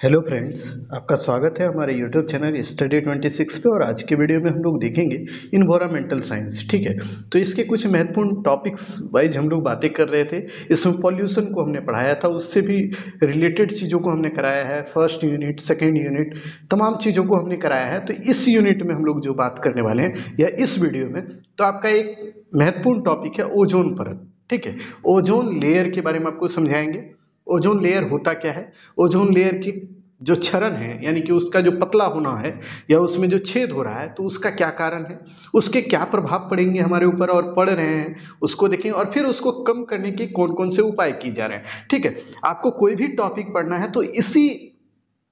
Hello friends आपका स्वागत है हमारे यूट्यूब चैनल स्टडी 26 पे और आज के वीडियो में हम लोग देखेंगे इन्वायरमेंटल साइंस ठीक है? तो इसके कुछ महत्वपूर्ण टॉपिक्स वाइज हम लोग बातें कर रहे थे। इसमें पॉल्यूशन को हमने पढ़ाया था, उससे भी रिलेटेड चीज़ों को हमने कराया है। फ़र्स्ट यूनिट सेकेंड यूनिट तमाम चीज़ों को हमने कराया है। तो इस यूनिट में हम लोग जो बात करने वाले हैं, या इस वीडियो में तो आपका एक महत्वपूर्ण टॉपिक है ओजोन परत, ठीक है? ओजोन लेयर के बारे में आपको समझाएँगे। ओजोन लेयर होता क्या है? ओजोन लेयर की जो क्षरण है, यानी कि उसका जो पतला होना है या उसमें जो छेद हो रहा है तो उसका क्या कारण है? उसके क्या प्रभाव पड़ेंगे हमारे ऊपर और पड़ रहे हैं, उसको देखें और फिर उसको कम करने के कौन कौन से उपाय किए जा रहे हैं। ठीक है, आपको कोई भी टॉपिक पढ़ना है तो इसी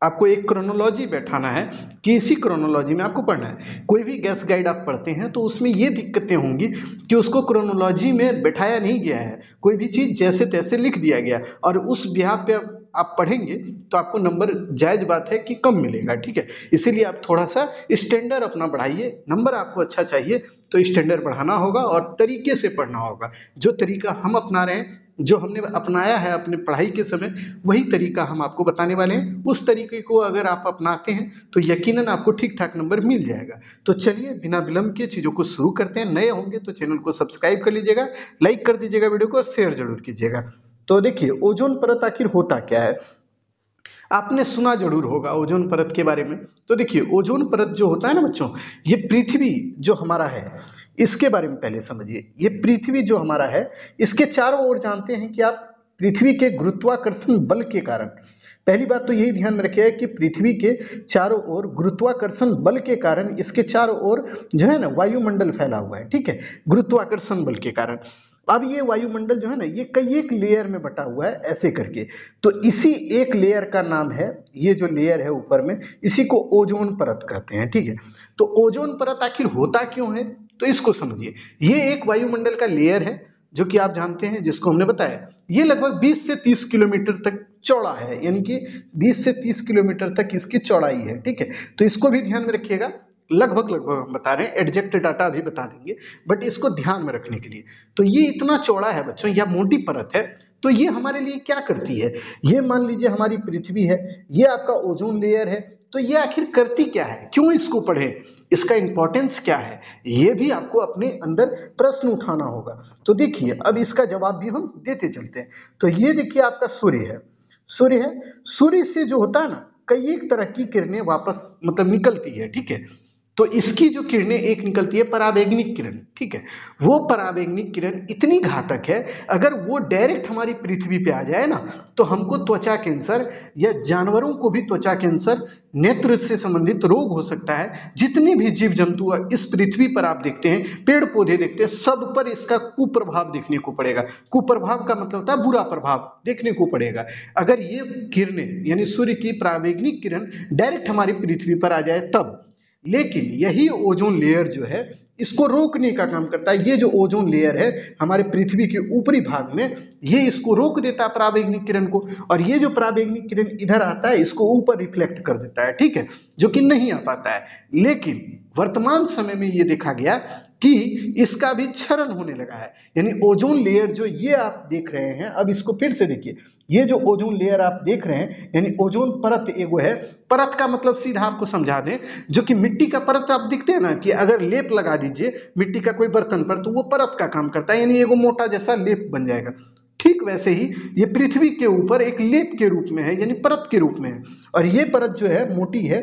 आपको एक क्रोनोलॉजी बैठाना है कि इसी क्रोनोलॉजी में आपको पढ़ना है। कोई भी गैस गाइड आप पढ़ते हैं तो उसमें ये दिक्कतें होंगी कि उसको क्रोनोलॉजी में बैठाया नहीं गया है। कोई भी चीज़ जैसे तैसे लिख दिया गया। और उस बिहार पे आप पढ़ेंगे तो आपको नंबर जायज़ बात है कि कम मिलेगा, ठीक है? इसीलिए आप थोड़ा सा स्टैंडर्ड अपना बढ़ाइए। नंबर आपको अच्छा चाहिए तो स्टैंडर्ड बढ़ाना होगा और तरीके से पढ़ना होगा। जो तरीका हम अपना रहे हैं जो हमने अपनाया है अपने पढ़ाई के समय, वही तरीका हम आपको बताने वाले हैं। उस तरीके को अगर आप अपनाते हैं तो यकीनन आपको ठीक ठाक नंबर मिल जाएगा। तो चलिए, बिना विलंब के चीज़ों को शुरू करते हैं। नए होंगे तो चैनल को सब्सक्राइब कर लीजिएगा, लाइक कर दीजिएगा वीडियो को और शेयर ज़रूर कीजिएगा। तो देखिए, ओजोन परत आखिर होता क्या है? आपने सुना ज़रूर होगा ओजोन परत के बारे में। तो देखिए, ओजोन परत जो होता है ना बच्चों, ये पृथ्वी जो हमारा है इसके बारे में पहले समझिए। ये पृथ्वी जो हमारा है, इसके चारों ओर जानते हैं कि आप पृथ्वी के गुरुत्वाकर्षण बल के कारण। पहली बात तो यही ध्यान में रखिए कि पृथ्वी के चारों ओर गुरुत्वाकर्षण बल के कारण इसके चारों ओर जो है ना, वायुमंडल फैला हुआ है, ठीक है? गुरुत्वाकर्षण बल के कारण। अब ये वायुमंडल जो है ना, ये कई एक लेयर में बटा हुआ है, ऐसे करके। तो इसी एक लेयर का नाम है, ये जो लेयर है ऊपर में, इसी को ओजोन परत कहते हैं, ठीक है? तो ओजोन परत आखिर होता क्यों है? तो इसको समझिए। ये एक वायुमंडल का लेयर है, जो कि आप जानते हैं, जिसको हमने बताया। ये लगभग 20 से 30 किलोमीटर तक चौड़ा है, यानी कि 20 से 30 किलोमीटर तक इसकी चौड़ाई है, ठीक है? तो इसको भी ध्यान में रखिएगा। लगभग लगभग हम बता रहे हैं, एडजेक्ट डाटा भी बता देंगे, बट इसको ध्यान में रखने के लिए। तो ये इतना चौड़ा है बच्चों, या मोटी परत है तो ये हमारे लिए क्या करती है? ये मान लीजिए हमारी पृथ्वी है, ये आपका ओजोन लेयर है तो ये आखिर करती क्या है? क्यों इसको पढ़े? इसका इंपॉर्टेंस क्या है? ये भी आपको अपने अंदर प्रश्न उठाना होगा। तो देखिए, अब इसका जवाब भी हम देते चलते हैं। तो ये देखिए आपका सूर्य है। सूर्य है। सूर्य से जो होता है ना, कई एक तरह की किरणें वापस मतलब निकलती है, ठीक है? तो इसकी जो किरणें एक निकलती है परावैग्निक किरण, ठीक है? वो परावैग्निक किरण इतनी घातक है, अगर वो डायरेक्ट हमारी पृथ्वी पे आ जाए ना तो हमको त्वचा कैंसर या जानवरों को भी त्वचा कैंसर नेत्र से संबंधित रोग हो सकता है। जितने भी जीव जंतु इस पृथ्वी पर आप देखते हैं पेड़ पौधे देखते हैं, सब पर इसका कुप्रभाव देखने को पड़ेगा। कुप्रभाव का मतलब होता है बुरा प्रभाव देखने को पड़ेगा। अगर ये किरणें, यानी सूर्य की प्रावेग्निक किरण डायरेक्ट हमारी पृथ्वी पर आ जाए, तब लेकिन यही ओजोन लेयर जो है, इसको रोकने का काम करता है। ये जो ओजोन लेयर है, हमारे पृथ्वी के ऊपरी भाग में ये इसको रोक देता है पराबैंगनिक किरण को, और ये जो पराबैंगनिक किरण इधर आता है, इसको ऊपर रिफ्लेक्ट कर देता है, ठीक है? जो कि नहीं आ पाता है। लेकिन वर्तमान समय में ये देखा गया कि इसका भी क्षरण होने लगा है। यानी ओजोन लेयर जो ये आप देख रहे हैं, अब इसको फिर से देखिए। ये जो ओजोन लेयर आप देख रहे हैं, यानी ओजोन परत एगो है, परत का मतलब सीधा आपको समझा दें, जो कि मिट्टी का परत आप दिखते हैं ना, कि अगर लेप लगा दीजिए, मिट्टी का कोई बर्तन पर तो वो परत का काम करता है, यानी एगो मोटा जैसा लेप बन जाएगा। ठीक वैसे ही ये पृथ्वी के ऊपर एक लेप के रूप में है, यानी परत के रूप में है। और ये परत जो है, मोटी है,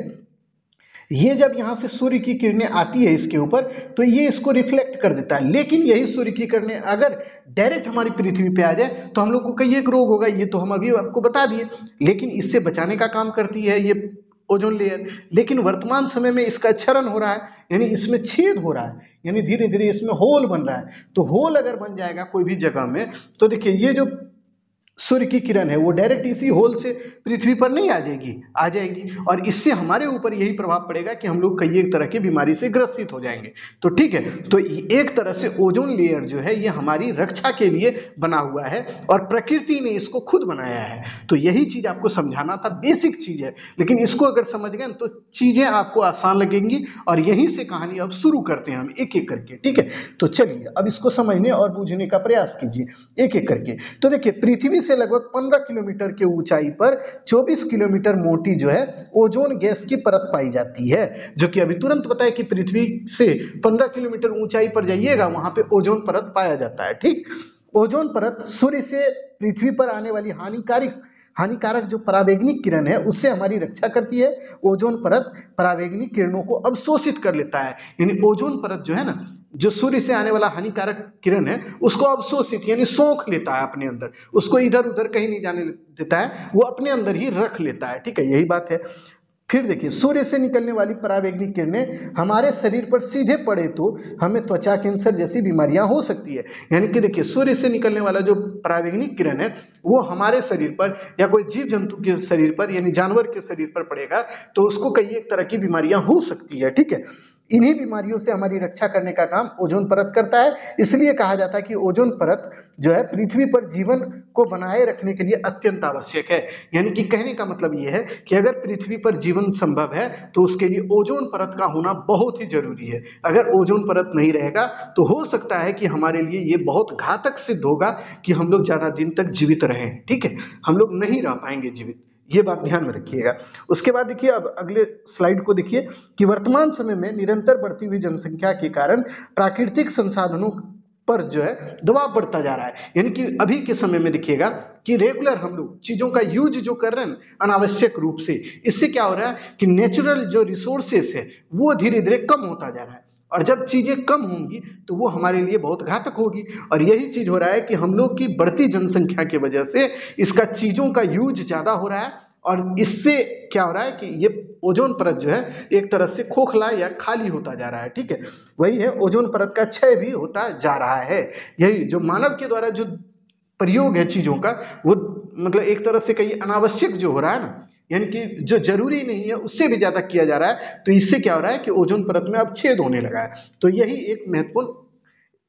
ये जब यहाँ से सूर्य की किरणें आती है इसके ऊपर तो ये इसको रिफ्लेक्ट कर देता है। लेकिन यही सूर्य की किरणें अगर डायरेक्ट हमारी पृथ्वी पे आ जाए तो हम लोग को कई एक रोग होगा, ये तो हम अभी आपको बता दिए। लेकिन इससे बचाने का काम करती है ये ओजोन लेयर। लेकिन वर्तमान समय में इसका क्षरण हो रहा है, यानी इसमें छेद हो रहा है, यानी धीरे धीरे इसमें होल बन रहा है। तो होल अगर बन जाएगा कोई भी जगह में तो देखिए ये जो सूर्य की किरण है, वो डायरेक्ट इसी होल से पृथ्वी पर नहीं आ जाएगी आ जाएगी। और इससे हमारे ऊपर यही प्रभाव पड़ेगा कि हम लोग कई एक तरह की बीमारी से ग्रसित हो जाएँगे। तो ठीक है तो एक तरह से ओजोन लेयर जो है, ये हमारी रक्षा के लिए बना हुआ है और प्रकृति ने इसको खुद बनाया है। तो यही चीज़ आपको समझाना था, बेसिक चीज़ है। लेकिन इसको अगर समझ गए तो चीज़ें आपको आसान लगेंगी और यहीं से कहानी अब शुरू करते हैं हम एक एक करके, ठीक है? तो चलिए, अब इसको समझने और बूझने का प्रयास कीजिए एक एक करके। तो देखिए, पृथ्वी से से लगभग 15 किलोमीटर के ऊंचाई पर 24 किलोमीटर मोटी जो है ओजोन गैस की परत पाई जाती है, जो कि अभी तुरंत बताया कि पृथ्वी से 15 किलोमीटर ऊंचाई पर जाइएगा, वहाँ पे ओजोन परत पाया जाता है, ठीक? ओजोन परत सूर्य से पृथ्वी पर आने वाली हानिकारक हानिकारक जो परावेग्निक किरण है, उससे हमारी रक्षा करती है। ओजोन परत परावेग्निक किरणों को अवशोषित कर लेता है। यानी ओजोन परत जो है ना, जो सूर्य से आने वाला हानिकारक किरण है, उसको अवशोषित यानी सोख लेता है अपने अंदर। उसको इधर उधर कहीं नहीं जाने देता है, वो अपने अंदर ही रख लेता है। ठीक है, यही बात है। फिर देखिए, सूर्य से निकलने वाली परावैग्निक किरणें हमारे शरीर पर सीधे पड़े तो हमें त्वचा कैंसर जैसी बीमारियाँ हो सकती है। यानी कि देखिए, सूर्य से निकलने वाला जो परावैग्निक किरण है, वो हमारे शरीर पर या कोई जीव जंतु के शरीर पर, यानी जानवर के शरीर पर पड़ेगा तो उसको कई एक तरह की बीमारियाँ हो सकती है, ठीक है? इन्हीं बीमारियों से हमारी रक्षा करने का काम ओजोन परत करता है। इसलिए कहा जाता है कि ओजोन परत जो है पृथ्वी पर जीवन को बनाए रखने के लिए अत्यंत आवश्यक है। यानी कि कहने का मतलब ये है कि अगर पृथ्वी पर जीवन संभव है तो उसके लिए ओजोन परत का होना बहुत ही ज़रूरी है। अगर ओजोन परत नहीं रहेगा तो हो सकता है कि हमारे लिए ये बहुत घातक सिद्ध होगा कि हम लोग ज़्यादा दिन तक जीवित रहें, ठीक है? हम लोग नहीं रह पाएँगे जीवित। ये बात ध्यान में रखिएगा। उसके बाद देखिए, अब अगले स्लाइड को देखिए कि वर्तमान समय में निरंतर बढ़ती हुई जनसंख्या के कारण प्राकृतिक संसाधनों पर जो है दबाव बढ़ता जा रहा है। यानी कि अभी के समय में देखिएगा कि रेगुलर हम लोग चीज़ों का यूज़ जो कर रहे हैं अनावश्यक रूप से, इससे क्या हो रहा है कि नेचुरल जो रिसोर्सेस है, वो धीरे धीरे कम होता जा रहा है। और जब चीज़ें कम होंगी तो वो हमारे लिए बहुत घातक होगी। और यही चीज़ हो रहा है कि हम लोग की बढ़ती जनसंख्या की वजह से इसका चीज़ों का यूज़ ज़्यादा हो रहा है। और इससे क्या हो रहा है कि ये ओजोन परत जो है, एक तरह से खोखला या खाली होता जा रहा है, ठीक है? वही है, ओजोन परत का क्षय भी होता जा रहा है। यही जो मानव के द्वारा जो प्रयोग है चीज़ों का, वो मतलब एक तरह से कहीं अनावश्यक जो हो रहा है ना यानी कि जो ज़रूरी नहीं है, उससे भी ज़्यादा किया जा रहा है। तो इससे क्या हो रहा है कि ओजोन परत में अब छेद होने लगा है। तो यही एक महत्वपूर्ण,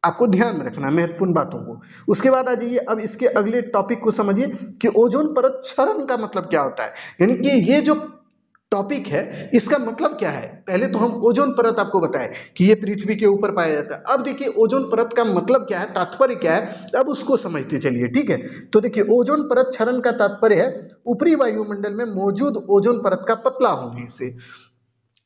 आपको ध्यान में रखना है महत्वपूर्ण बातों को। उसके बाद आ जाइए, अब इसके अगले टॉपिक को समझिए कि ओजोन परत क्षरण का मतलब क्या होता है। यानी कि ये जो टॉपिक है, इसका मतलब क्या है? पहले तो हम ओजोन परत आपको बताएँ कि ये पृथ्वी के ऊपर पाया जाता है। अब देखिए, ओजोन परत का मतलब क्या है, तात्पर्य क्या है, अब उसको समझते चलिए, ठीक है? तो देखिए, ओजोन परत क्षरण का तात्पर्य है, ऊपरी वायुमंडल में मौजूद ओजोन परत का पतला होने से।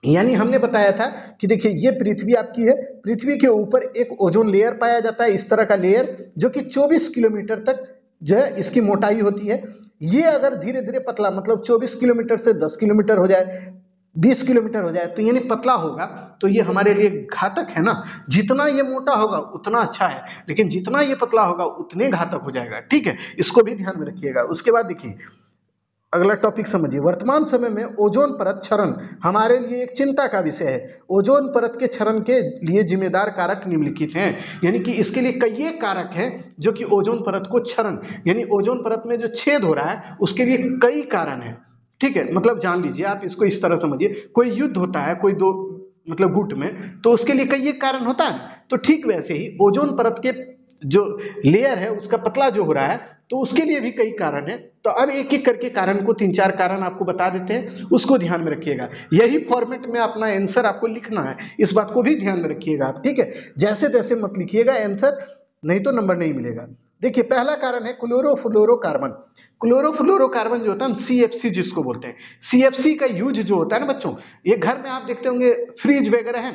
यानी हमने बताया था कि देखिए, ये पृथ्वी आपकी है, पृथ्वी के ऊपर एक ओजोन लेयर पाया जाता है, इस तरह का लेयर, जो कि 24 किलोमीटर तक जो है, इसकी मोटाई होती है। ये अगर धीरे धीरे पतला मतलब 24 किलोमीटर से 10 किलोमीटर हो जाए 20 किलोमीटर हो जाए तो यानी पतला होगा तो ये हमारे लिए घातक है ना? जितना ये मोटा होगा, उतना अच्छा है। लेकिन जितना ये पतला होगा, उतने घातक हो जाएगा। ठीक है? इसको भी ध्यान में रखिएगा। उसके बाद देखिए अगला टॉपिक समझिए। वर्तमान समय में ओजोन परत क्षरण हमारे लिए एक चिंता का विषय है। ओजोन परत के क्षरण के लिए जिम्मेदार कारक निम्नलिखित हैं। यानी कि इसके लिए कई एक कारक हैं जो कि ओजोन परत को क्षरण, यानी ओजोन परत में जो छेद हो रहा है, उसके लिए कई कारण है। ठीक है? मतलब जान लीजिए, आप इसको इस तरह समझिए। कोई युद्ध होता है, कोई दो मतलब गुट में तो उसके लिए कई एक कारण होता है। तो ठीक वैसे ही ओजोन परत के जो लेयर है, उसका पतला जो हो रहा है तो उसके लिए भी कई कारण है। तो अब एक एक करके कारण को, तीन चार कारण आपको बता देते हैं, उसको ध्यान में रखिएगा। यही फॉर्मेट में अपना आंसर आपको लिखना है, इस बात को भी ध्यान में रखिएगा आप, ठीक है? जैसे तैसे मत लिखिएगा आंसर नहीं तो नंबर नहीं मिलेगा। देखिए, पहला कारण है क्लोरोफ्लोरोकार्बन क्लोरोफ्लोरोकार्बन जो होता है सी जिसको बोलते हैं। सीएफसी का यूज़ जो होता है ना बच्चों, ये घर में आप देखते होंगे फ्रिज वगैरह है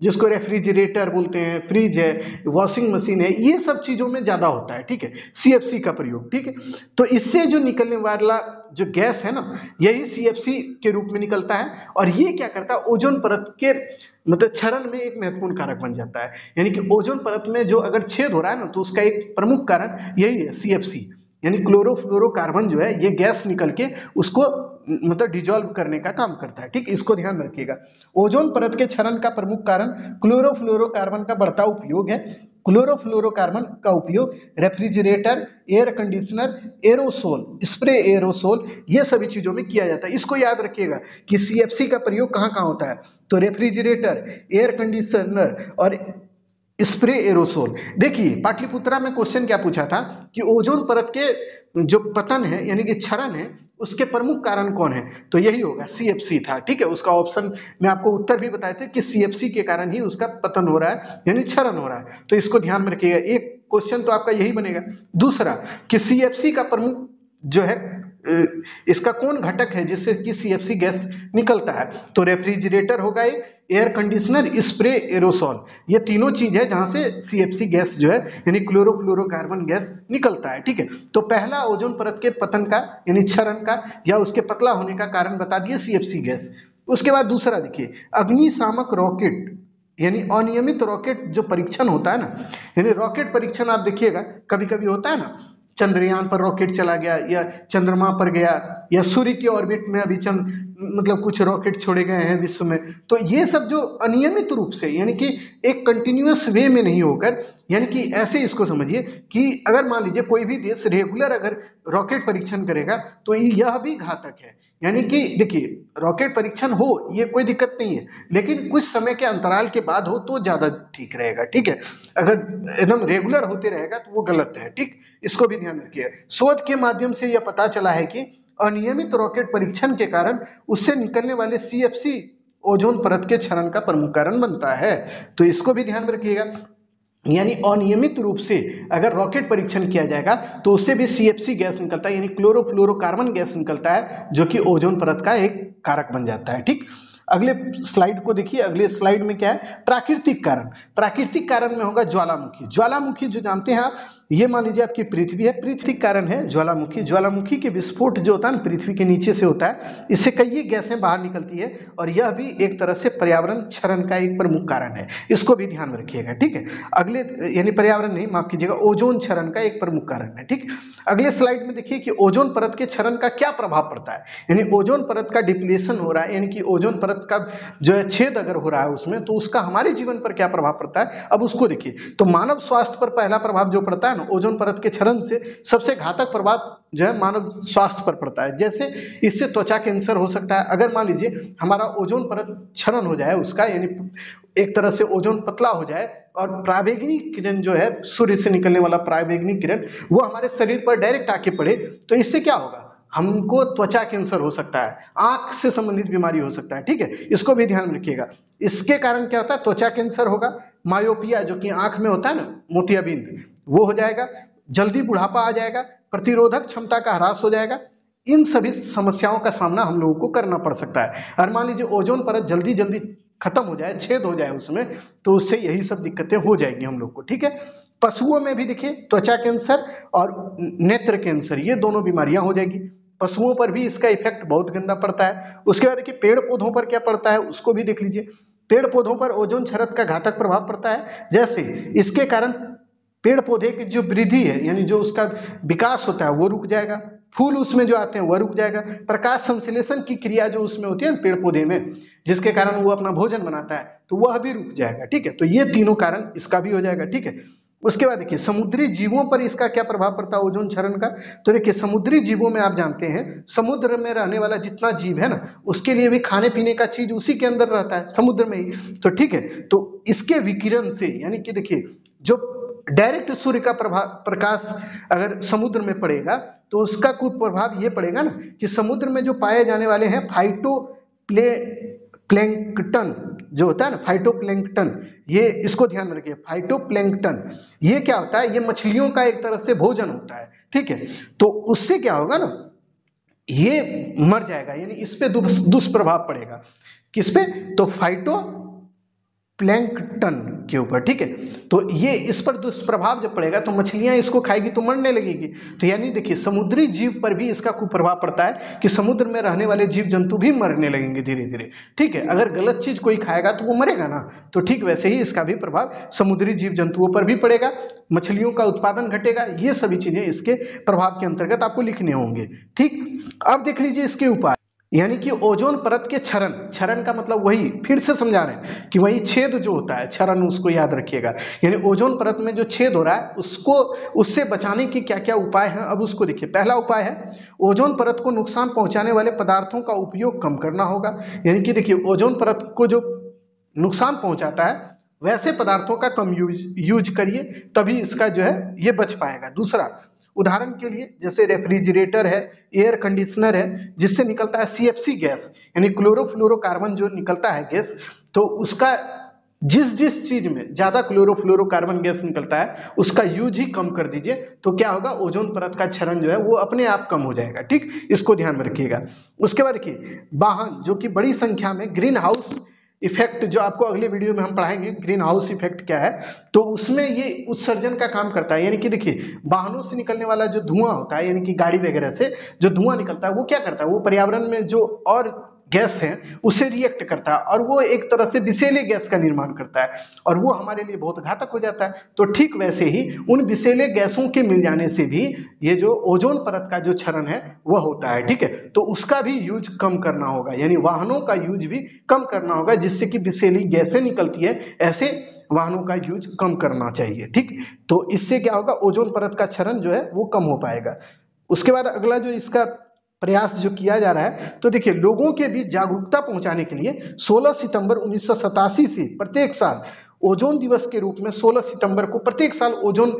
जिसको रेफ्रिजरेटर बोलते हैं, फ्रिज है वॉशिंग मशीन है, ये सब चीज़ों में ज़्यादा होता है, ठीक है? सीएफसी का प्रयोग, ठीक है? तो इससे जो निकलने वाला जो गैस है ना, यही सीएफसी के रूप में निकलता है और ये क्या करता है, ओजोन परत के मतलब क्षरण में एक महत्वपूर्ण कारक बन जाता है। यानी कि ओजोन परत में जो अगर छेद हो रहा है ना तो उसका एक प्रमुख कारण यही है सीएफसी यानी क्लोरोफ्लोरोकार्बन जो है, ये गैस निकल के उसको मतलब डिजोल्व करने का काम करता है। ठीक, इसको ध्यान रखिएगा। ओजोन परत के क्षरण का प्रमुख कारण क्लोरोफ्लोरोकार्बन का बढ़ता उपयोग है। क्लोरोफ्लोरोकार्बन का उपयोग refrigerator air conditioner aerosol spray aerosol ये सभी चीज़ों में किया जाता है। इसको याद रखिएगा कि सीएफसी का प्रयोग कहाँ कहाँ होता है। तो रेफ्रिजरेटर एयर कंडीशनर और स्प्रे एरोसोल देखिए, पाटलिपुत्रा में क्वेश्चन क्या पूछा था कि ओजोन परत के जो पतन है, यानी कि क्षरण है उसके प्रमुख कारण कौन है? तो यही होगा सीएफसी था, ठीक है? उसका ऑप्शन मैं आपको उत्तर भी बताए थे कि सीएफसी के कारण ही उसका पतन हो रहा है, यानी क्षरण हो रहा है। तो इसको ध्यान में रखिएगा। एक क्वेश्चन तो आपका यही बनेगा। दूसरा, कि सीएफसी का प्रमुख जो है इसका कौन घटक है जिससे कि सीएफसी गैस निकलता है? तो रेफ्रिजरेटर होगा एक एयर कंडीशनर स्प्रे एरोसॉल ये तीनों चीज़ है जहाँ से सीएफसी गैस जो है, यानी क्लोरोफ्लोरोकार्बन गैस निकलता है, ठीक है? तो पहला ओजोन परत के पतन का, यानी क्षरण का, या उसके पतला होने का कारण बता दिए सीएफसी गैस उसके बाद दूसरा देखिए, अग्निशामक रॉकेट यानी अनियमित रॉकेट जो परीक्षण होता है ना, यानी रॉकेट परीक्षण आप देखिएगा कभी कभी होता है ना चंद्रयान पर रॉकेट चला गया, या चंद्रमा पर गया, या सूर्य की ऑर्बिट में अभी चंद मतलब कुछ रॉकेट छोड़े गए हैं विश्व में। तो ये सब जो अनियमित रूप से, यानी कि एक कंटिन्यूस वे में नहीं होकर, यानी कि ऐसे इसको समझिए कि अगर मान लीजिए कोई भी देश रेगुलर अगर रॉकेट परीक्षण करेगा तो यह भी घातक है। यानी कि देखिए रॉकेट परीक्षण हो, ये कोई दिक्कत नहीं है। लेकिन कुछ समय के अंतराल के बाद हो तो ज़्यादा ठीक रहेगा, ठीक है? अगर एकदम रेगुलर होते रहेगा तो वो गलत है, ठीक? इसको भी ध्यान रखिए। शोध के माध्यम से यह पता चला है कि अनियमित रॉकेट परीक्षण के कारण उससे निकलने वाले सीएफसी ओजोन परत के क्षरण का प्रमुख कारण बनता है। तो इसको भी ध्यान में रखिएगा। यानी अनियमित रूप से अगर रॉकेट परीक्षण किया जाएगा तो उससे भी सीएफसी गैस निकलता है, यानी क्लोरोफ्लोरोकार्बन गैस निकलता है, जो कि ओजोन परत का एक कारक बन जाता है, ठीक? अगले स्लाइड को देखिए, अगले स्लाइड में क्या है? प्राकृतिक कारण। प्राकृतिक कारण में होगा ज्वालामुखी। ज्वालामुखी जो जानते हैं आप ये मान लीजिए आपकी पृथ्वी है, पृथ्वी कारण है ज्वालामुखी। ज्वालामुखी के विस्फोट जो होता है ना, पृथ्वी के नीचे से होता है, इससे कई गैसें बाहर निकलती है और यह भी एक तरह से पर्यावरण क्षरण का एक प्रमुख कारण है। इसको भी ध्यान में रखिएगा, ठीक है? अगले, यानी पर्यावरण नहीं, माफ़ कीजिएगा, ओजोन क्षरण का एक प्रमुख कारण है, ठीक? अगले स्लाइड में देखिए कि ओजोन परत के क्षरण का क्या प्रभाव पड़ता है। यानी ओजोन परत का डिप्लेशन हो रहा है, यानी कि ओजोन परत का जो है छेद अगर हो रहा है उसमें तो उसका हमारे जीवन पर क्या प्रभाव पड़ता है? अब उसको देखिए तो मानव स्वास्थ्य पर पहला प्रभाव जो पड़ता है ना ओजोन परत के क्षरण से सबसे घातक प्रभाव जो है मानव स्वास्थ्य पर पड़ता है। जैसे इससे त्वचा कैंसर हो सकता है। अगर मान लीजिए हमारा ओजोन परत क्षरण हो जाए, उसका यानी एक तरह से ओजोन पतला हो जाए और प्रावेग्निक किरण जो है, सूर्य से निकलने वाला प्रावेग्निक किरण, वो हमारे शरीर पर डायरेक्ट आके पड़े तो इससे क्या होगा? हमको त्वचा कैंसर हो सकता है। आँख से संबंधित बीमारी हो सकता है। ठीक है? इसको भी ध्यान में रखिएगा। इसके कारण क्या होता है? त्वचा कैंसर होगा। मायोपिया जो कि आँख में होता है ना, मोतियाबिंद वो हो जाएगा, जल्दी बुढ़ापा आ जाएगा, प्रतिरोधक क्षमता का ह्रास हो जाएगा। इन सभी समस्याओं का सामना हम लोगों को करना पड़ सकता है। और मान लीजिए ओजोन परत जल्दी जल्दी खत्म हो जाए, छेद हो जाए उसमें तो उससे यही सब दिक्कतें हो जाएँगी हम लोग को, ठीक है? पशुओं में भी देखिए, त्वचा कैंसर और नेत्र कैंसर, ये दोनों बीमारियाँ हो जाएगी। पशुओं पर भी इसका इफ़ेक्ट बहुत गंदा पड़ता है। उसके बाद देखिए, पेड़ पौधों पर क्या पड़ता है, उसको भी देख लीजिए। पेड़ पौधों पर ओजोन क्षरत का घातक प्रभाव पड़ता है। जैसे इसके कारण पेड़ पौधे की जो वृद्धि है, यानी जो उसका विकास होता है, वो रुक जाएगा। फूल उसमें जो आते हैं वह रुक जाएगा। प्रकाश संश्लेषण की क्रिया जो उसमें होती है पेड़ पौधे में, जिसके कारण वो अपना भोजन बनाता है तो वह भी रुक जाएगा, ठीक है? तो ये तीनों कारण इसका भी हो जाएगा, ठीक है? उसके बाद देखिए, समुद्री जीवों पर इसका क्या प्रभाव पड़ता है ओजोन क्षरण का? तो देखिए, समुद्री जीवों में आप जानते हैं, समुद्र में रहने वाला जितना जीव है ना, उसके लिए भी खाने पीने का चीज़ उसी के अंदर रहता है, समुद्र में ही। तो ठीक है तो इसके विकिरण से, यानी कि देखिए, जो डायरेक्ट सूर्य का प्रभाव प्रकाश अगर समुद्र में पड़ेगा तो उसका कुछ प्रभाव ये पड़ेगा ना कि समुद्र में जो पाए जाने वाले हैं फाइटो प्ले प्लैंकटन जो होता है ना फाइटोप्लैंकटन ये इसको ध्यान में रखिए फाइटो प्लैंकटन ये क्या होता है, ये मछलियों का एक तरह से भोजन होता है, ठीक है? तो उससे क्या होगा ना, ये मर जाएगा, यानी इस पर दुष्प्रभाव पड़ेगा। किस पे? तो फाइटो प्लैंकटन के ऊपर, ठीक है? तो ये इस पर दुष्प्रभाव जब पड़ेगा तो मछलियाँ इसको खाएगी तो मरने लगेगी। तो यानी देखिए, समुद्री जीव पर भी इसका कुप्रभाव पड़ता है कि समुद्र में रहने वाले जीव जंतु भी मरने लगेंगे धीरे धीरे ठीक है, अगर गलत चीज़ कोई खाएगा तो वो मरेगा ना? तो ठीक वैसे ही इसका भी प्रभाव समुद्री जीव जंतुओं पर भी पड़ेगा, मछलियों का उत्पादन घटेगा, ये सभी चीज़ें इसके प्रभाव के अंतर्गत आपको लिखने होंगे। ठीक? अब देख लीजिए इसके उपाय। यानी कि ओजोन परत के क्षरण क्षरण का मतलब वही, फिर से समझा रहे हैं कि वही छेद जो होता है, क्षरण उसको याद रखिएगा। यानी ओजोन परत में जो छेद हो रहा है, उसको, उससे बचाने की क्या क्या उपाय हैं, अब उसको देखिए। पहला उपाय है, ओजोन परत को नुकसान पहुँचाने वाले पदार्थों का उपयोग कम करना होगा। यानी कि देखिए, ओजोन परत को जो नुकसान पहुंचाता है, वैसे पदार्थों का कम यूज़ यूज़ करिए, तभी इसका जो है, ये बच पाएगा। दूसरा उदाहरण के लिए, जैसे रेफ्रिजरेटर है, एयर कंडीशनर है, जिससे निकलता है सीएफसी गैस, यानी क्लोरोफ्लोरोकार्बन जो निकलता है गैस तो उसका जिस जिस चीज़ में ज़्यादा क्लोरोफ्लोरोकार्बन गैस निकलता है, उसका यूज़ ही कम कर दीजिए तो क्या होगा, ओजोन परत का क्षरण जो है, वो अपने आप कम हो जाएगा, ठीक? इसको ध्यान में रखिएगा। उसके बाद देखिए, वाहन, जो कि बड़ी संख्या में ग्रीन हाउस इफ़ेक्ट जो आपको अगले वीडियो में हम पढ़ाएँगे ग्रीन हाउस इफ़ेक्ट क्या है तो उसमें ये उत्सर्जन का काम करता है। यानी कि देखिए, वाहनों से निकलने वाला जो धुआँ होता है, यानी कि गाड़ी वगैरह से जो धुआँ निकलता है, वो क्या करता है? वो पर्यावरण में जो और गैस है, उसे रिएक्ट करता है और वो एक तरह से विषैले गैस का निर्माण करता है और वो हमारे लिए बहुत घातक हो जाता है। तो ठीक वैसे ही उन विषैले गैसों के मिल जाने से भी ये जो ओजोन परत का जो क्षरण है, वह होता है, ठीक है? तो उसका भी यूज़ कम करना होगा, यानी वाहनों का यूज़ भी कम करना होगा, जिससे कि विषैली गैसें निकलती है, ऐसे वाहनों का यूज़ कम करना चाहिए, ठीक? तो इससे क्या होगा, ओजोन परत का क्षरण जो है, वो कम हो पाएगा। उसके बाद अगला जो इसका प्रयास जो किया जा रहा है तो देखिए, लोगों के बीच जागरूकता पहुँचाने के लिए 16 सितंबर उन्नीस सौ सतासी से प्रत्येक साल ओजोन दिवस के रूप में 16 सितंबर को प्रत्येक साल ओजोन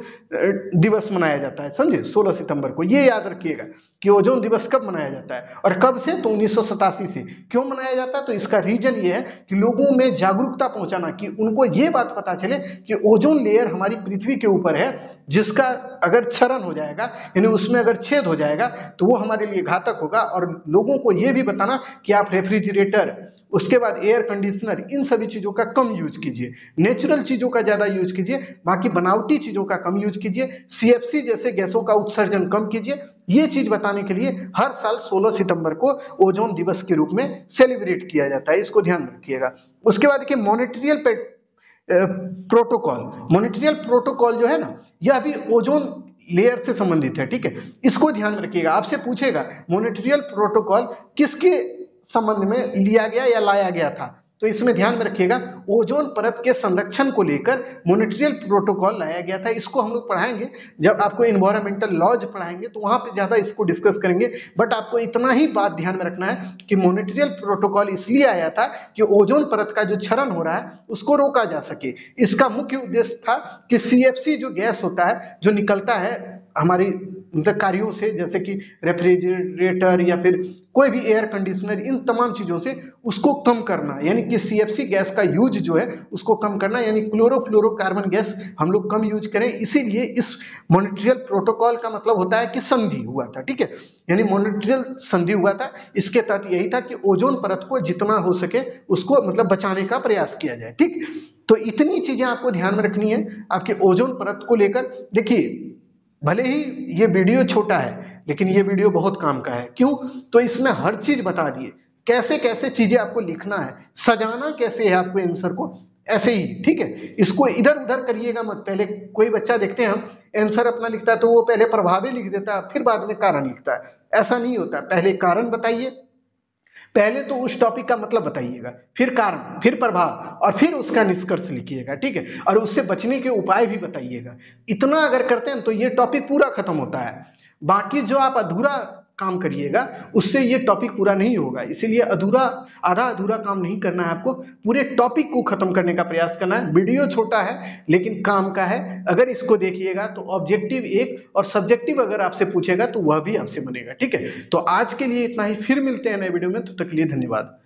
दिवस मनाया जाता है, समझे? 16 सितंबर को। ये याद रखिएगा कि ओजोन दिवस कब मनाया जाता है और कब से? तो उन्नीस सौ सतासी से। क्यों मनाया जाता है? तो इसका रीजन ये है कि लोगों में जागरूकता पहुंचाना, कि उनको ये बात पता चले कि ओजोन लेयर हमारी पृथ्वी के ऊपर है, जिसका अगर क्षरण हो जाएगा, यानी उसमें अगर छेद हो जाएगा तो वो हमारे लिए घातक होगा। और लोगों को ये भी बताना कि आप रेफ्रिजरेटर उसके बाद एयर कंडीशनर इन सभी चीज़ों का कम यूज़ कीजिए। नेचुरल चीज़ों का ज़्यादा यूज़ कीजिए, बाकी बनावटी चीज़ों का कम यूज़ कीजिए। सीएफसी जैसे गैसों का उत्सर्जन कम कीजिए। ये चीज़ बताने के लिए हर साल 16 सितंबर को ओजोन दिवस के रूप में सेलिब्रेट किया जाता है, इसको ध्यान रखिएगा। उसके बाद देखिए मॉनिटरियल प्रोटोकॉल मॉनिटरियल प्रोटोकॉल जो है ना, यह भी ओजोन लेयर से संबंधित है, ठीक है? इसको ध्यान रखिएगा। आपसे पूछेगा मोनिटरियल प्रोटोकॉल किसके संबंध में लिया गया या लाया गया था। तो इसमें ध्यान में रखिएगा, ओजोन परत के संरक्षण को लेकर मोनिट्रियल प्रोटोकॉल लाया गया था। इसको हम लोग पढ़ाएँगे। जब आपको इन्वायरमेंटल लॉज पढ़ाएँगे तो वहाँ पे ज़्यादा इसको डिस्कस करेंगे। बट आपको इतना ही बात ध्यान में रखना है कि मोनिट्रियल प्रोटोकॉल इसलिए आया था कि ओजोन परत का जो क्षरण हो रहा है, उसको रोका जा सके। इसका मुख्य उद्देश्य था कि सीएफसी जो गैस होता है, जो निकलता है हमारी मतलब कार्यों से, जैसे कि रेफ्रिजरेटर या फिर कोई भी एयर कंडीशनर इन तमाम चीज़ों से उसको कम करना। यानी कि सीएफसी गैस का यूज़ जो है, उसको कम करना। यानी क्लोरोफ्लोरोकार्बन गैस हम लोग कम यूज़ करें। इसीलिए इस मॉनिट्रियल प्रोटोकॉल का मतलब होता है कि संधि हुआ था, ठीक है? यानी मॉनिट्रियल संधि हुआ था। इसके तहत यही था कि ओजोन परत को जितना हो सके, उसको मतलब बचाने का प्रयास किया जाए, ठीक? तो इतनी चीज़ें आपको ध्यान में रखनी है, आपके ओजोन परत को लेकर। देखिए भले ही ये वीडियो छोटा है, लेकिन ये वीडियो बहुत काम का है। क्यों? तो इसमें हर चीज़ बता दिए। कैसे कैसे चीज़ें आपको लिखना है, सजाना कैसे है आपको आंसर को, ऐसे ही, ठीक है? इसको इधर उधर करिएगा मत। पहले कोई बच्चा देखते हैं हम आंसर अपना लिखता है तो वो पहले प्रभावी लिख देता है, फिर बाद में कारण लिखता है। ऐसा नहीं होता। पहले कारण बताइए। पहले तो उस टॉपिक का मतलब बताइएगा, फिर कारण, फिर प्रभाव, और फिर उसका निष्कर्ष लिखिएगा, ठीक है? और उससे बचने के उपाय भी बताइएगा। इतना अगर करते हैं तो ये टॉपिक पूरा खत्म होता है। बाकी जो आप अधूरा काम करिएगा, उससे ये टॉपिक पूरा नहीं होगा। इसीलिए अधूरा, आधा अधूरा काम नहीं करना है आपको। पूरे टॉपिक को खत्म करने का प्रयास करना है। वीडियो छोटा है, लेकिन काम का है। अगर इसको देखिएगा तो ऑब्जेक्टिव एक, और सब्जेक्टिव अगर आपसे पूछेगा तो वह भी आपसे बनेगा। ठीक है? तो आज के लिए इतना ही। फिर मिलते हैं नए वीडियो में। तो तक लिए धन्यवाद।